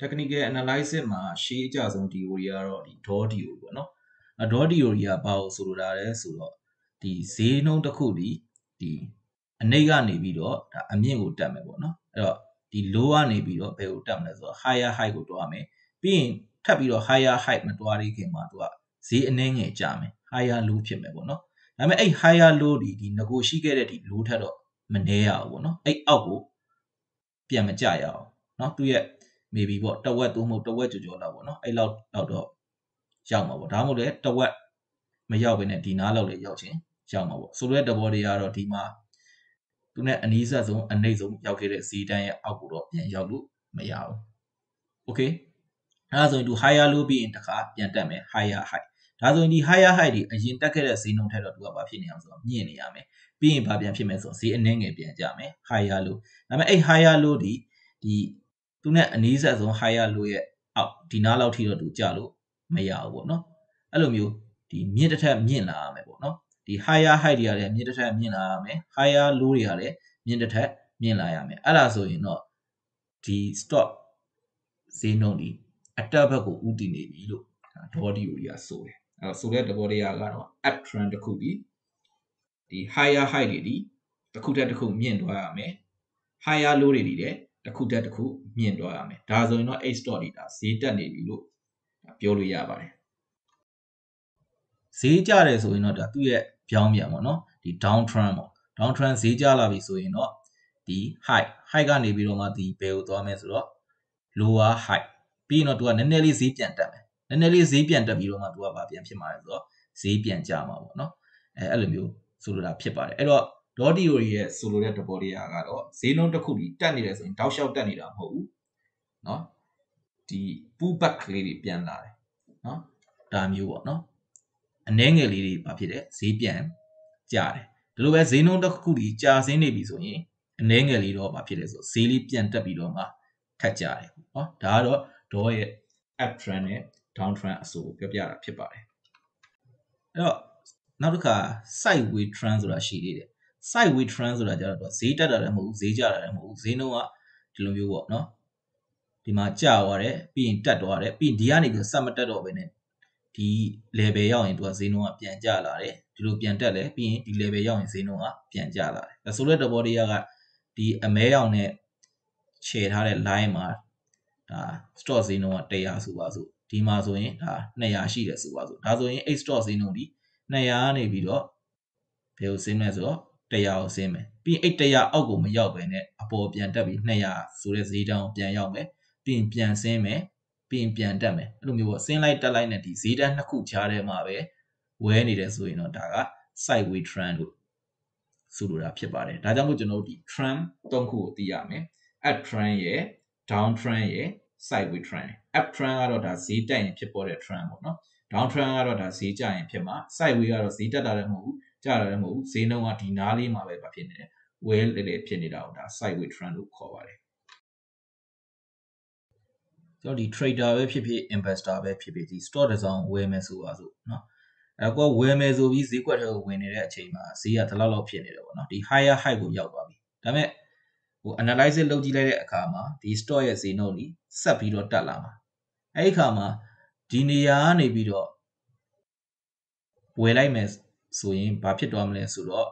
technical analysis မှာရှေးအကြဆုံး theory ကတော့ဒီ DOR theory ပေါ့နော်အ DOR theory ကဘာကိုဆိုလိုတာလဲဆိုတော့ဒီဈေးနှုန်းတစ်ခုဒီဒီအနိတ်ကနေပြီးတော့ဒါအမြင့်ကိုတက်မယ်ပေါ့နော်အဲ့တော့ဒီ low ကနေပြီးတော့ဘယ်ကိုတက်မလဲဆိုတော့ higher high ကိုတွားမယ်ပြီးရင်ထပ်ပြီးတော့ higher high မတွားသေးခင်မှာသူကဈေးအနှဲငယ်ကျမယ် higher low ဖြစ်မယ်ပေါ့နော်ဒါပေမဲ့အဲ့ higher low ဒီဒီ nego ရှိခဲ့တဲ့ဒီ low ထက်တော့မနှဲရဘူးပေါ့နော်အဲ့အောက်ကိုပြန်မကြရအောင်နော်သူရဲ့ maybe ပေါ့တဝက်သို့မဟုတ်တဝက်ကြော်ကြော်လောက်ပေါ့နော်အဲ့လောက်လောက်တော့ရောက်မှာပေါ့ဒါမှမဟုတ်လည်းတဝက်မရောက်ဘဲနဲ့ဒီနားလောက်လည်းရောက်ချင်းရောက်မှာပေါ့ဆိုတော့တဘောတွေကတော့ဒီမှာသူနဲ့အနီးစပ်ဆုံးအနှိမ့်ဆုံးရောက်ခဲ့တဲ့ဇီတန်းရဲ့အောက်ကိုတော့ပြန်ရောက်လို့မရဘူး okay အဲဒါဆိုရင်သူ higher low ပြီးရင်တခါပြန်တက်မယ် higher high ဒါဆိုရင်ဒီ higher high တွေအရင်တက်ခဲ့တဲ့ဈေးနှုန်းထက်တော့သူကဘာဖြစ်နေအောင်ဆိုတော့မြင့်နေရမယ်ပြီးရင်ဘာပြန်ဖြစ်မယ်ဆိုတော့ဈေးအနည်းငယ်ပြန်ကြမယ် higher low ဒါပေမဲ့အဲ့ higher low ဒီဒီ သူနဲ့အနည်းဆက်ဆုံး higher low ရဲ့အောက်ဒီနားလောက်ထိတော့သူကြလို့မရဘူးပေါ့နော်အဲ့လိုမျိုးဒီမြင့်တစ်ထက်မြင့်လာရမယ်ပေါ့နော်ဒီ higher height တွေကလည်းမြင့်တစ်ထက်မြင့်လာရမယ် higher low တွေကလည်းမြင့်တစ်ထက်မြင့်လာရမယ်အဲ့ဒါဆိုရင်တော့ဒီ stop ဈေးနှုန်းဒီအတက်ဘက်ကိုဥတည်နေပြီလို့ဒေါ်ဒီယိုကြီးကဆိုတယ်အဲ့တော့ဆိုတဲ့သဘောတရားကတော့ up trend တစ်ခုဒီဒီ higher height တွေဒီတစ်ခုတက်တစ်ခုမြင့်သွားရမယ် higher low တွေဒီတဲ့ တစ်ခုတက်တစ်ခုမြင့်သွားရမယ်ဒါဆိုရင်တော့ H dot ဒီဒါဈေးတက်နေပြီလို့ပြောလို့ရပါတယ်ဈေးကျတယ်ဆိုရင်တော့ဒါသူ့ရဲ့ပြောင်းပြန်ပေါ့နော်ဒီ down trend ပေါ့ down trend ဈေးကျလာပြီဆိုရင်တော့ဒီ high high ကနေပြီးတော့မှဒီဘယ်ကိုသွားမယ်ဆိုတော့ lower high ပြီးရင်တော့သူကနည်းနည်းလေးဈေးပြန်တက်မယ်နည်းနည်းလေးဈေးပြန်တက်ပြီးတော့မှသူကဘာပြန်ဖြစ်မှာလဲဆိုတော့ဈေးပြန်ကျမှာပေါ့နော်အဲအဲ့လိုမျိုးဆိုလိုတာဖြစ်ပါတယ်အဲ့တော့ ဒေါ်ဒီယိုရဲ့ဆိုလိုတဲ့သဘောတရားကတော့ဈေးနှုန်းတစ်ခုကြီးတက်နေတယ်ဆိုရင်တောက်လျှောက်တက်နေတာမဟုတ်ဘူးเนาะဒီ pull back ကလေးတွေပြန်လာတယ်เนาะဒါမျိုးပေါ့เนาะအနှဲငယ်လေးတွေဘာဖြစ်လဲဈေးပြန်ကျတယ်ဒီလိုပဲဈေးနှုန်းတစ်ခုကြီးကြာဆင်းနေပြီဆိုရင်အနှဲငယ်လေးတော့ဘာဖြစ်လဲဆိုဈေးလေးပြန်တက်ပြီးတော့မှထက်ကြတယ်เนาะဒါကတော့ဒေါ်ရဲ့ up trend နဲ့ down trend အဆိုပြောပြတာဖြစ်ပါတယ်အဲ့တော့နောက်တစ်ခါ sideway trend ဆိုတာရှိသေးတယ် sideway trend ဆိုတာကြတော့ဈေးတက်တာလည်းမဟုတ်ဘူးဈေးကျတာလည်းမဟုတ်ဘူးဈေးနှုန်းကဒီလိုမျိုးပေါ့နော်ဒီမှာကျသွားတယ်ပြီးရင်တက်သွားတယ်ပြီးရင်ဒီကနေပြီးဆက်မတက်တော့ဘဲနဲ့ဒီ level ရောက်ရင်သူကဈေးနှုန်းကပြန်ကျလာတယ်ဒီလိုပြန်တက်လဲပြီးရင်ဒီ level ရောက်ရင်ဈေးနှုန်းကပြန်ကျလာတယ်ဆိုတဲ့သဘောတရားကဒီအမဲရောင်နဲ့ခြေထားတဲ့ line မှာဒါ stock ဈေးနှုန်းက100ဆိုပါစို့ဒီမှာဆိုရင်ဒါ200ရှိတယ်ဆိုပါစို့ဒါဆိုရင် H stock ဈေးနှုန်းဒီ200ကနေပြီးတော့ဘယ်ကိုဆင်းမလဲဆိုတော့ 100ကိုဆင်းမယ်ပြီးအဲ့100အောက်ကိုမရောက်ပဲနဲ့အပေါ်ပြန်တက်ပြီး200ဆိုတဲ့ဈေးတောင်ပြန်ရောက်မယ်ပြီးရင်ပြန်ဆင်းမယ်ပြီးရင်ပြန်တက်မယ်အဲ့လိုမျိုးပေါ့ဆင်းလိုက်တက်လိုက်နဲ့ဒီဈေးတန်းနှစ်ခုကြားထဲမှာပဲဝဲနေတယ်ဆိုရင်တော့ဒါက sideway trend လို့ဆိုလိုတာဖြစ်ပါတယ်ဒါကြောင့်မို့ကျွန်တော်တို့ဒီ trend သုံးခုကိုသိရမယ် up trend ရယ် down trend ရယ် sideway trend up trend ကတော့ဒါဈေးတက်ရင်ဖြစ်ပေါ်တဲ့ trend ပေါ့နော် down trend ကတော့ဒါဈေးကျရင်ဖြစ်မှာ sideway ကတော့ဈေးတက်တာလည်းမဟုတ်ဘူး ကျတာလည်းမဟုတ်ဘူးဈေးနှုန်းကဒီနားလေးမှာပဲဖြစ်နေတယ်ဝဲလေလေဖြစ်နေတာကိုဒါ sideway trend လို့ခေါ်ပါတယ်ကျွန်တော်ဒီ trader ပဲဖြစ်ဖြစ် investor ပဲဖြစ်ဖြစ်ဒီ stock တစ်စောင်ဝယ်မယ်ဆိုပါစို့เนาะအဲ့ကောဝယ်မယ်ဆိုပြီးဈေးကွက်ထဲကိုဝင်နေတဲ့အချိန်မှာဈေးကဒီလောက်လောက်ဖြစ်နေတယ်ပေါ့နော်ဒီ higher high ကိုရောက်သွားပြီဒါပေမဲ့ဟို analysis လုပ်ကြည့်လိုက်တဲ့အခါမှာဒီ stock ရဲ့ဈေးနှုန်းကြီးဆက်ပြီးတော့တက်လာမှာအဲ့ဒီအခါမှာဒီနေရာကနေပြီးတော့ဝယ်လိုက်မယ် ဆိုရင်ဘာဖြစ်သွားမလဲဆိုတော့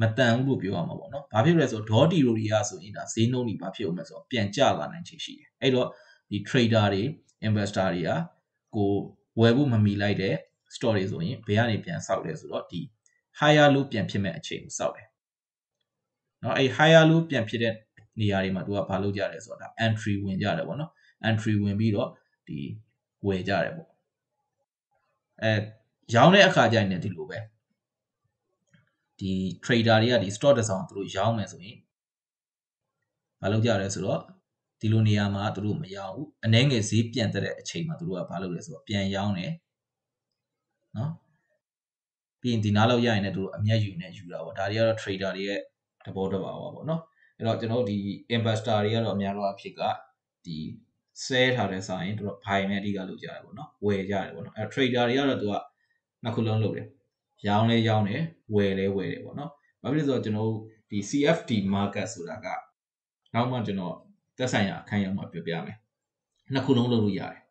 မတန်ဘူးလို့ပြောရမှာပေါ့နော်။ဘာဖြစ်လဲဆိုတော့ဒေါ်တီရိုရီယာဆိုရင်ဒါဈေးနှုန်းကြီးဘာဖြစ်အောင်လဲဆိုတော့ပြန်ကျလာနိုင်ချေရှိတယ်။အဲ့တော့ဒီ trader တွေ investor တွေကကိုဝယ်ဖို့မမီလိုက်တဲ့ store တွေဆိုရင်ဘယ်ကနေပြန်ဆောက်လဲဆိုတော့ဒီ higher low ပြန်ဖြစ်မဲ့အချိန်ကိုဆောက်တယ်။နော်အဲ့ higher low ပြန်ဖြစ်တဲ့နေရာတွေမှာသူကဘာလုပ်ကြလဲဆိုတော့ဒါ entry ဝင်ကြတယ်ပေါ့နော်။ entry ဝင်ပြီးတော့ဒီဝယ်ကြတယ်ပေါ့။အဲရောင်းတဲ့အခါကျရင်ဒီလိုပဲ ဒီ trader တွေကဒီ stock တစ်ဆောင်သူတို့ရောင်းမယ်ဆိုရင်မလုပ်ကြရဲဆိုတော့ဒီလိုနေရာမှာသူတို့မရောင်းဘူးအနှဲငယ်ဈေးပြန်တက်တဲ့အချိန်မှာသူတို့ကဘာလုပ်လဲဆိုတော့ပြန်ရောင်းတယ်နော်ပြီးရင်ဒီနားလောက်ရရင်လည်းသူတို့အမျက်ယူနေယူတာပေါ့ဒါတွေကတော့ trader တွေရဲ့သဘောတဘာဝပေါ့နော်အဲ့တော့ကျွန်တော်တို့ဒီ investor တွေကတော့အများတော့အဖြစ်ကဒီဆဲထားတဲ့စာရင်သူတို့ buy နဲ့အဓိကလုပ်ကြတယ်ပေါ့နော်ဝယ်ကြတယ်ပေါ့နော်အဲ့ trader တွေကတော့သူကနှစ်ခုလုံးလုပ်တယ် ရောင်းလဲရောင်းတယ်ဝယ်လဲဝယ်တယ်ပေါ့နော်ဘာဖြစ်လို့ဆိုတော့ကျွန်တော်တို့ဒီ CFD market ဆိုတာကနောက်မှကျွန်တော်သက်ဆိုင်ရာအခန်းရောက်မှပြောပြမယ် နှစ်ခုလုံးလုပ်လို့ရတယ်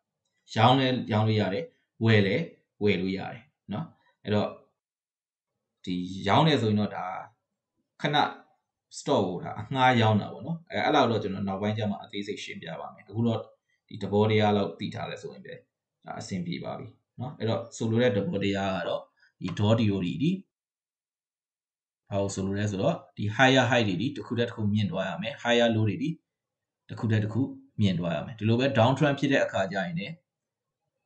ရောင်းလဲရောင်းလို့ရတယ်ဝယ်လဲဝယ်လို့ရတယ်เนาะအဲ့တော့ဒီရောင်းနေဆိုရင်တော့ဒါခဏ stock ကိုဒါအငှားရောင်းတာပေါ့နော်အဲအဲ့လောက်တော့ကျွန်တော်နောက်ပိုင်းကျမှအသေးစိတ်ရှင်းပြပါမယ်အခုတော့ဒီသဘောတရားလောက်သိထားလဲဆိုရင်ပဲဒါအဆင်ပြေပါပြီเนาะအဲ့တော့ဆိုလိုတဲ့သဘောတရားကတော့ ဒီ dot theory ဒီဘာလို့ဆိုလိုလဲဆိုတော့ဒီ higher height တွေဒီတစ်ခုတည်းတစ်ခုမြင့်သွားရမယ် higher low တွေဒီတစ်ခုတည်းတစ်ခုမြင့်သွားရမယ်ဒီလိုပဲ down trend ဖြစ်တဲ့အခါကျရင်လည်း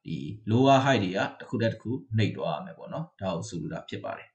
ဒီ lower height တွေကတစ်ခုတည်းတစ်ခုနှိပ်သွားရမယ်ပေါ့နော်ဒါကိုဆိုလိုတာဖြစ်ပါတယ်